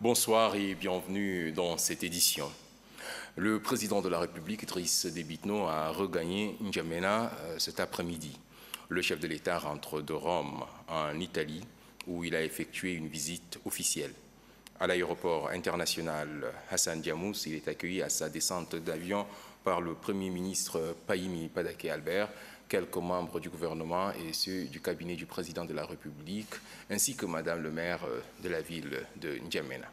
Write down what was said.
Bonsoir et bienvenue dans cette édition. Le président de la République, Driss Debitno, a regagné N'Djamena euh, cet après-midi. Le chef de l'État rentre de Rome, en Italie, où il a effectué une visite officielle. À l'aéroport international Hassan Diamous, il est accueilli à sa descente d'avion par le Premier ministre Paimi Padake Albert, quelques membres du gouvernement et ceux du cabinet du président de la République, ainsi que Madame le maire de la ville de N'Djamena.